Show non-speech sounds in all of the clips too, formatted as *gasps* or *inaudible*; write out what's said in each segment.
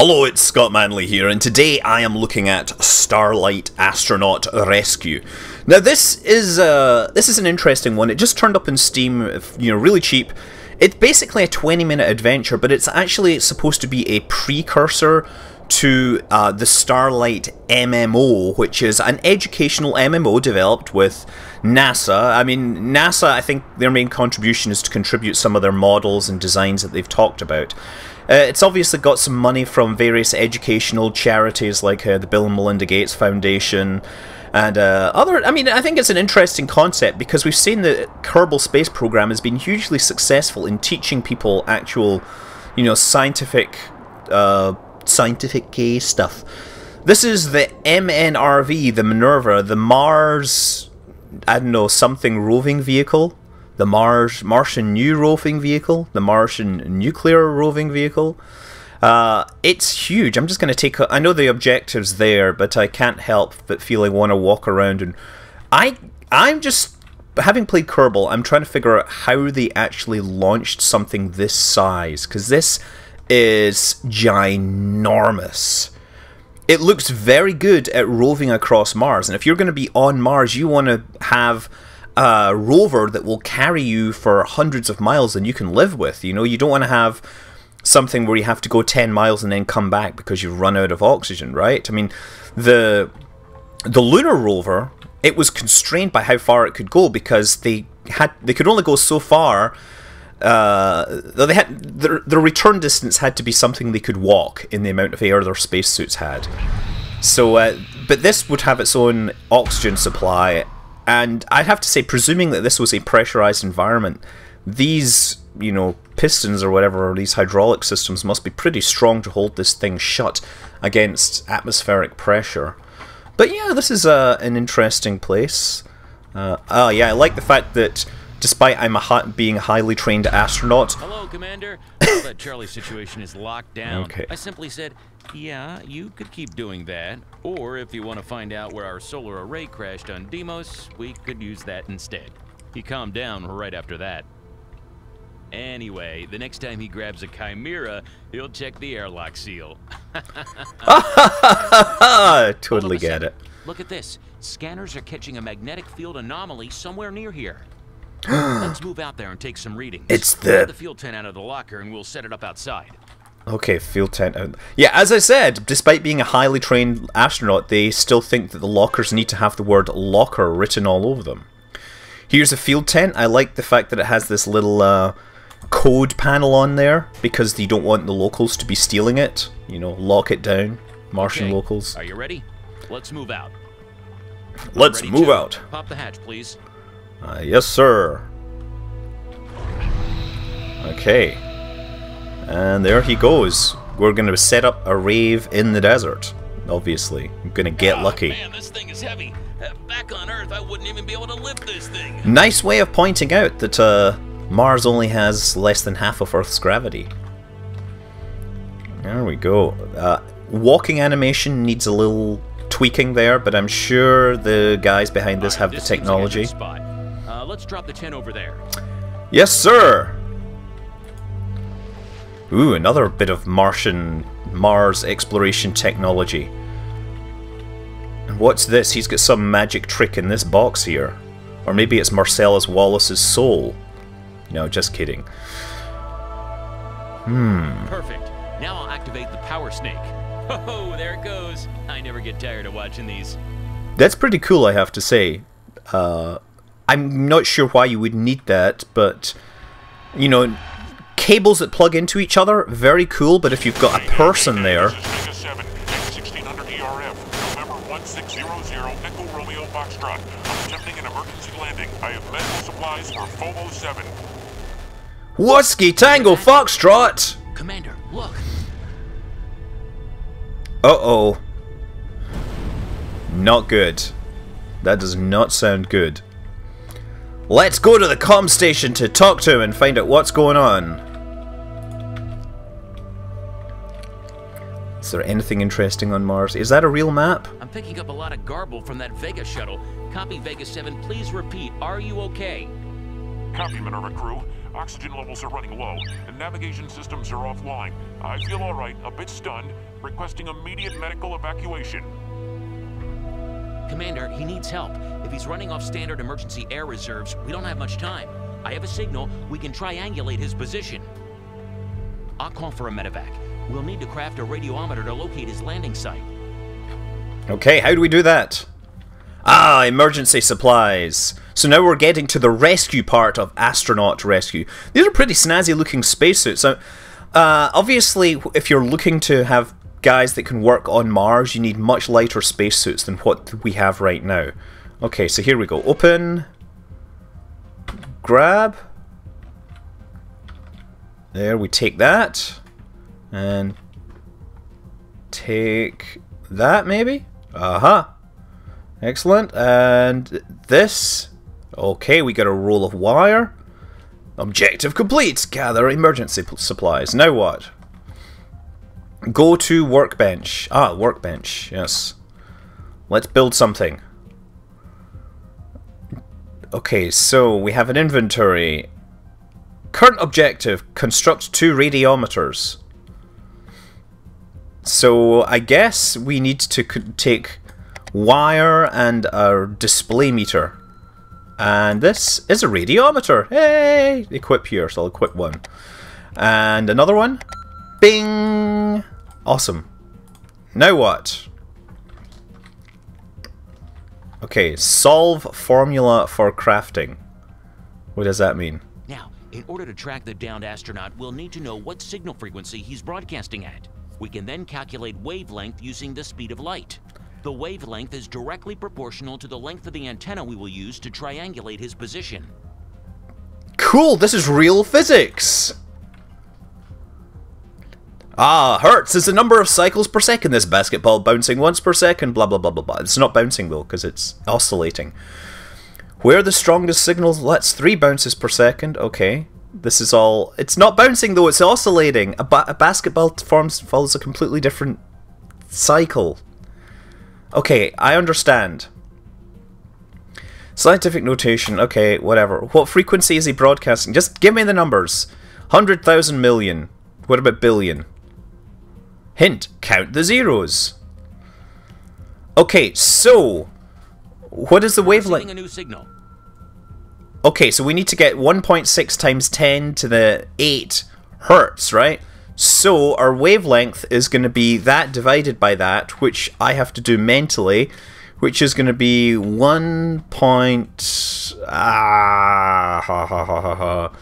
Hello, it's Scott Manley here, and today I am looking at Starlite Astronaut Rescue. Now, this is uh, this is an interesting one. It just turned up in Steam, you know, really cheap. It's basically a 20-minute adventure, but it's actually supposed to be a precursor to uh, the Starlite MMO, which is an educational MMO developed with NASA. I mean, NASA, I think their main contribution is to contribute some of their models and designs that they've talked about. Uh, it's obviously got some money from various educational charities like uh, the Bill and Melinda Gates Foundation and uh, other. I mean, I think it's an interesting concept because we've seen the Kerbal Space Program has been hugely successful in teaching people actual, you know, scientific, uh, scientific K stuff. This is the MNRV, the Minerva, the Mars, I don't know, something roving vehicle the Mars Martian New Roving Vehicle, the Martian Nuclear Roving Vehicle. Uh, it's huge. I'm just going to take. A, I know the objectives there, but I can't help but feel I want to walk around and I. I'm just having played Kerbal. I'm trying to figure out how they actually launched something this size because this is ginormous. It looks very good at roving across Mars, and if you're going to be on Mars, you want to have a rover that will carry you for hundreds of miles and you can live with. You know, you don't want to have something where you have to go 10 miles and then come back because you've run out of oxygen, right? I mean, the the lunar rover, it was constrained by how far it could go because they had they could only go so far uh, they had their, their return distance had to be something they could walk in the amount of air their spacesuits had. So, uh, but this would have its own oxygen supply and I'd have to say, presuming that this was a pressurized environment, these, you know, pistons or whatever, or these hydraulic systems must be pretty strong to hold this thing shut against atmospheric pressure. But yeah, this is uh, an interesting place. Uh, oh yeah, I like the fact that despite I'm a being a highly trained astronaut. Hello, Commander. well, that Charlie situation is locked down. Okay. I simply said, yeah, you could keep doing that. Or if you want to find out where our solar array crashed on Deimos, we could use that instead. He calmed down right after that. Anyway, the next time he grabs a Chimera, he'll check the airlock seal. *laughs* totally get it. Look at this. Scanners are catching a magnetic field anomaly somewhere near here. *gasps* Let's move out there and take some readings. It's the... the field tent out of the locker and we'll set it up outside. Okay, field tent out. Yeah, as I said, despite being a highly trained astronaut, they still think that the lockers need to have the word locker written all over them. Here's a field tent. I like the fact that it has this little uh, code panel on there because you don't want the locals to be stealing it. You know, lock it down, Martian okay. locals. Are you ready? Let's move out. Let's move to. out. Pop the hatch, please. Uh, yes, sir. Okay. And there he goes. We're going to set up a rave in the desert. Obviously. I'm going to get oh, lucky. Man, this thing is heavy. Uh, back on Earth, I wouldn't even be able to lift this thing. Nice way of pointing out that uh, Mars only has less than half of Earth's gravity. There we go. Uh, walking animation needs a little tweaking there, but I'm sure the guys behind this right, have this the technology. Let's drop the tent over there. Yes, sir! Ooh, another bit of Martian Mars exploration technology. And what's this? He's got some magic trick in this box here. Or maybe it's Marcellus Wallace's soul. No, just kidding. Hmm. Perfect. Now I'll activate the power snake. *laughs* Oh, there it goes. I never get tired of watching these. That's pretty cool, I have to say. Uh, I'm not sure why you would need that, but you know, cables that plug into each other, very cool, but if you've got a person there... Whiskey Tango Foxtrot! Commander, look. Uh-oh. Not good. That does not sound good. Let's go to the com station to talk to him and find out what's going on. Is there anything interesting on Mars? Is that a real map? I'm picking up a lot of garble from that Vega shuttle. Copy Vega 7, please repeat. Are you okay? Copy, Minerva crew. Oxygen levels are running low, and navigation systems are offline. I feel alright, a bit stunned, requesting immediate medical evacuation. Commander, he needs help. If he's running off standard emergency air reserves, we don't have much time. I have a signal. We can triangulate his position. I'll call for a medevac. We'll need to craft a radiometer to locate his landing site. Okay, how do we do that? Ah, emergency supplies. So now we're getting to the rescue part of astronaut rescue. These are pretty snazzy looking spacesuits. So, uh, obviously, if you're looking to have guys that can work on Mars, you need much lighter spacesuits than what we have right now. Okay, so here we go. Open. Grab. There, we take that. And take that, maybe? Uh-huh. Excellent. And this. Okay, we got a roll of wire. Objective complete. Gather emergency supplies. Now what? Go to workbench. Ah, workbench. Yes. Let's build something. Okay, so we have an inventory. Current objective, construct two radiometers. So I guess we need to take wire and a display meter. And this is a radiometer. Hey! Equip here, so I'll equip one. And another one. Bing! Awesome. Now what? Okay, solve formula for crafting. What does that mean? Now, in order to track the downed astronaut, we'll need to know what signal frequency he's broadcasting at. We can then calculate wavelength using the speed of light. The wavelength is directly proportional to the length of the antenna we will use to triangulate his position. Cool, this is real physics! Ah, hertz is the number of cycles per second this basketball bouncing once per second, blah blah blah blah blah. It's not bouncing though, because it's oscillating. Where the strongest signal lets three bounces per second, okay. This is all... It's not bouncing though, it's oscillating. A, ba a basketball forms follows a completely different cycle. Okay, I understand. Scientific notation, okay, whatever. What frequency is he broadcasting? Just give me the numbers. 100,000 million. What about billion? Hint, count the zeros. Okay, so what is the wavelength? a new signal. Okay, so we need to get 1.6 times 10 to the 8 hertz, right? So our wavelength is going to be that divided by that, which I have to do mentally, which is going to be 1. Point, ah, ha, ha, ha, ha, ha.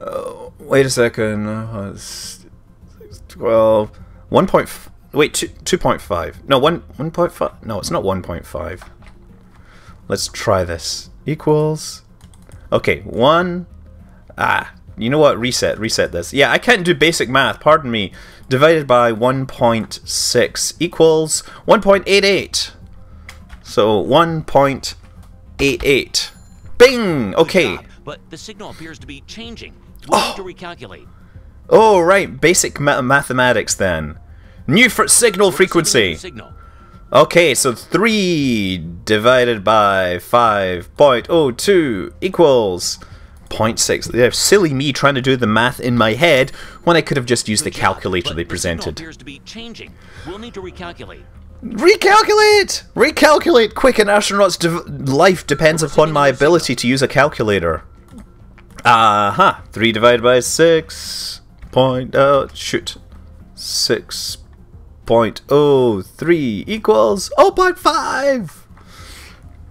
Uh, wait a second. Uh, 12. 1. Point wait, 2, 2.5. No, 1, 1.5. No, it's not 1.5. Let's try this. Equals. Okay, 1. Ah, you know what? Reset, reset this. Yeah, I can't do basic math, pardon me. Divided by 1.6 equals 1.88. So 1.88. Bing! Okay. Job, but the signal appears to be changing. we oh. need to recalculate. Oh, right. Basic ma mathematics then. New for signal frequency. Signal? Okay, so 3 divided by 5.02 equals 0.6. Yeah, silly me trying to do the math in my head when I could have just used Good the calculator job, they presented. The appears to be changing. We'll need to recalculate. Recalculate! Recalculate! Quick, an astronaut's life depends upon my ability to use a calculator. Aha! Uh -huh. 3 divided by 6. Point, uh, shoot. 6.03 equals 0.5!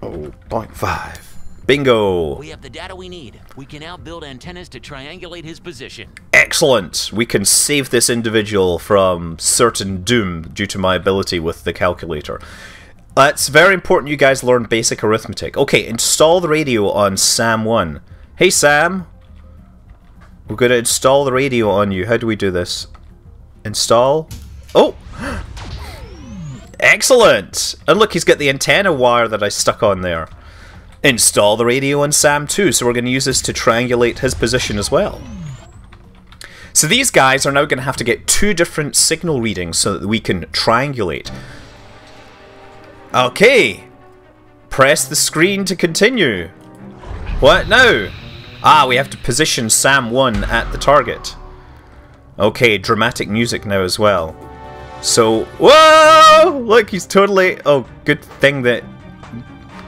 0.5. Bingo! We have the data we need. We can now build antennas to triangulate his position. Excellent! We can save this individual from certain doom due to my ability with the calculator. It's very important you guys learn basic arithmetic. Okay, install the radio on Sam1. Hey Sam! We're going to install the radio on you. How do we do this? Install? Oh! Excellent! And look, he's got the antenna wire that I stuck on there. Install the radio on Sam too, so we're going to use this to triangulate his position as well. So these guys are now going to have to get two different signal readings so that we can triangulate. Okay. Press the screen to continue. What now? Ah, we have to position Sam 1 at the target. Okay, dramatic music now as well. So, whoa! Look, he's totally... Oh, good thing that...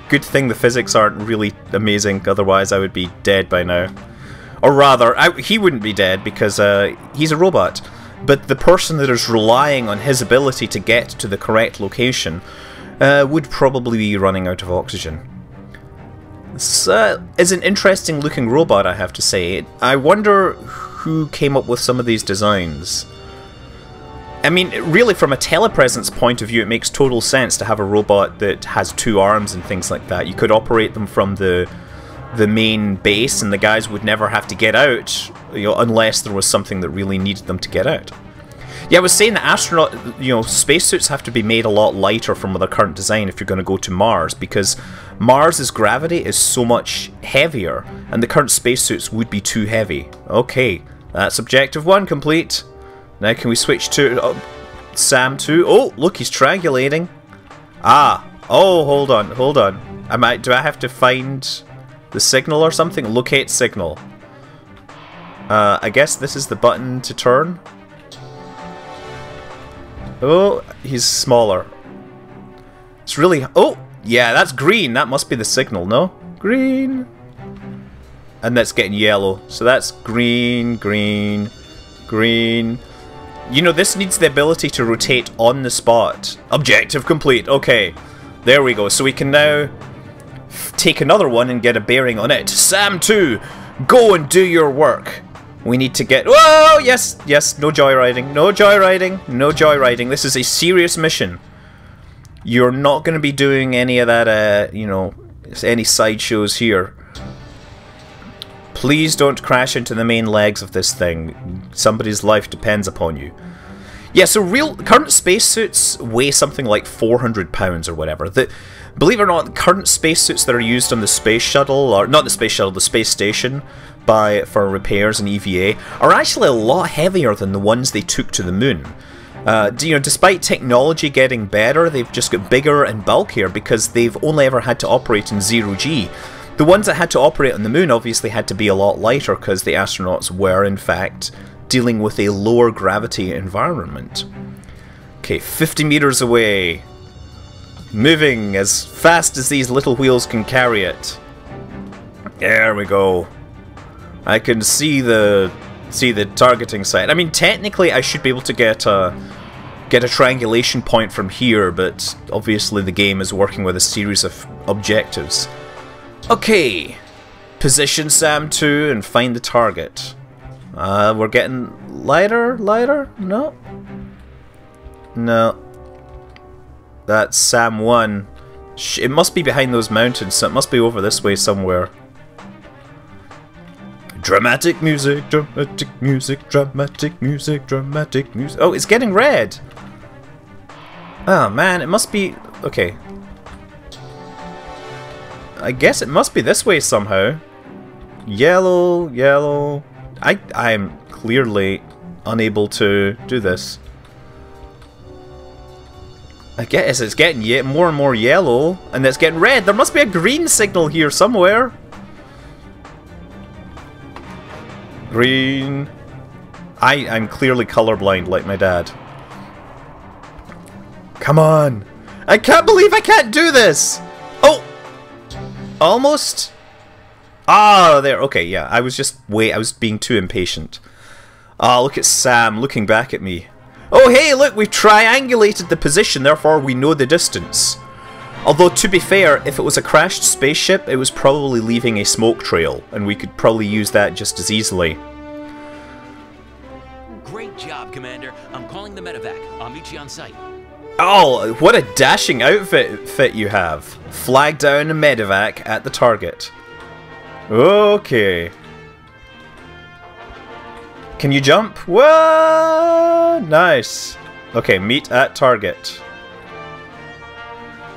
Good thing the physics aren't really amazing, otherwise I would be dead by now. Or rather, I, he wouldn't be dead because uh, he's a robot. But the person that is relying on his ability to get to the correct location uh, would probably be running out of oxygen. This uh, is an interesting looking robot, I have to say. I wonder who came up with some of these designs. I mean, really, from a telepresence point of view, it makes total sense to have a robot that has two arms and things like that. You could operate them from the the main base, and the guys would never have to get out, you know, unless there was something that really needed them to get out. Yeah, I was saying that astronaut, you know, spacesuits have to be made a lot lighter from their current design if you're going to go to Mars, because Mars's gravity is so much heavier, and the current spacesuits would be too heavy. Okay, that's objective one complete. Now can we switch to uh, Sam too? Oh, look, he's triangulating. Ah, oh, hold on, hold on. I might, do I have to find the signal or something? Locate signal. Uh, I guess this is the button to turn. Oh, he's smaller. It's really... Oh! Yeah, that's green. That must be the signal, no? Green. And that's getting yellow. So that's green, green, green. You know, this needs the ability to rotate on the spot. Objective complete. Okay. There we go. So we can now take another one and get a bearing on it. Sam 2, go and do your work. We need to get... Whoa! Yes, yes, no joyriding. No joyriding. No joyriding. This is a serious mission. You're not going to be doing any of that, uh, you know, any sideshows here. Please don't crash into the main legs of this thing. Somebody's life depends upon you. Yeah, so real current spacesuits weigh something like 400 pounds or whatever. The, believe it or not, current spacesuits that are used on the space shuttle, or not the space shuttle, the space station, by for repairs and EVA, are actually a lot heavier than the ones they took to the moon. Uh, you know, despite technology getting better, they've just got bigger and bulkier because they've only ever had to operate in zero G. The ones that had to operate on the moon obviously had to be a lot lighter because the astronauts were, in fact, dealing with a lower gravity environment. Okay, 50 meters away. Moving as fast as these little wheels can carry it. There we go. I can see the see the targeting site. I mean, technically, I should be able to get a get a triangulation point from here, but obviously the game is working with a series of objectives. Okay, position Sam 2 and find the target. Uh, we're getting lighter, lighter? No? No. That's Sam 1. It must be behind those mountains, so it must be over this way somewhere. Dramatic music, dramatic music, dramatic music, dramatic music. Oh, it's getting red! Oh man, it must be... Okay. I guess it must be this way somehow. Yellow, yellow. I I'm clearly unable to do this. I guess it's getting yet more and more yellow, and it's getting red. There must be a green signal here somewhere. Green. I, I'm clearly colorblind like my dad. Come on! I can't believe I can't do this! Almost? Ah, there. Okay, yeah. I was just wait. I was being too impatient. Ah, look at Sam looking back at me. Oh, hey, look, we've triangulated the position, therefore we know the distance. Although, to be fair, if it was a crashed spaceship, it was probably leaving a smoke trail, and we could probably use that just as easily. Great job, Commander. I'm calling the medevac. I'll meet you on site. Oh, what a dashing outfit fit you have. Flag down a medevac at the target. Okay. Can you jump? Whoa! Nice. Okay, meet at target.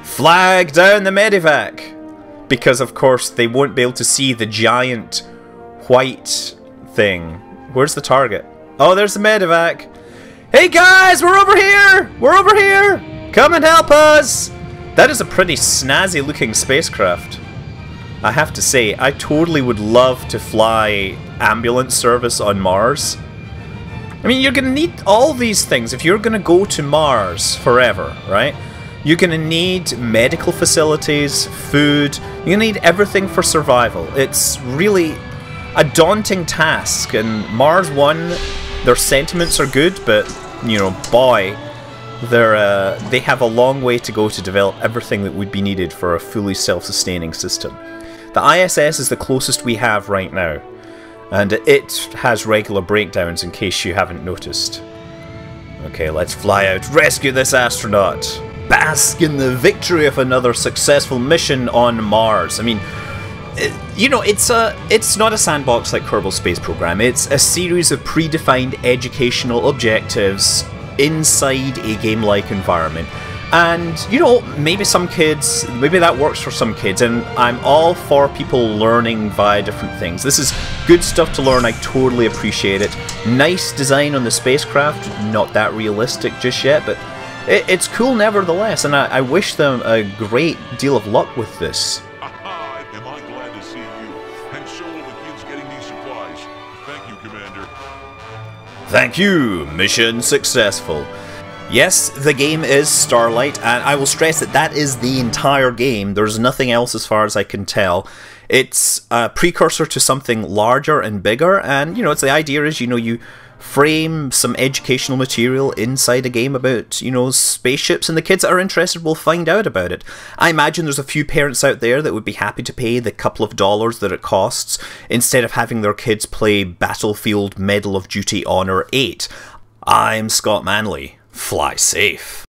Flag down the medevac! Because, of course, they won't be able to see the giant white thing. Where's the target? Oh, there's the medevac. Hey guys, we're over here! We're over here! Come and help us! That is a pretty snazzy looking spacecraft. I have to say, I totally would love to fly ambulance service on Mars. I mean, you're to need all these things if you're to go to Mars forever, right? You're to need medical facilities, food, to need everything for survival. It's really a daunting task, and Mars One, their sentiments are good, but, you know, boy, they're, uh, they have a long way to go to develop everything that would be needed for a fully self-sustaining system. The ISS is the closest we have right now, and it has regular breakdowns in case you haven't noticed. Okay, let's fly out, rescue this astronaut, bask in the victory of another successful mission on Mars. I mean, Uh, you know, it's a it's not a sandbox like Kerbal Space Program. It's a series of predefined educational objectives inside a game-like environment and, you know, maybe some kids, maybe that works for some kids, and I'm all for people learning via different things. This is good stuff to learn, I totally appreciate it. Nice design on the spacecraft, not that realistic just yet, but it, it's cool nevertheless, and I, I wish them a great deal of luck with this. Thank you, mission successful. Yes, the game is Starlite, and I will stress that that is the entire game. There's nothing else as far as I can tell. It's a precursor to something larger and bigger, and you know, it's the idea is you know you frame some educational material inside a game about, you know, spaceships, and the kids that are interested will find out about it. I imagine there's a few parents out there that would be happy to pay the couple of dollars that it costs instead of having their kids play Battlefield Medal of Duty Honor 8. I'm Scott Manley. Fly safe.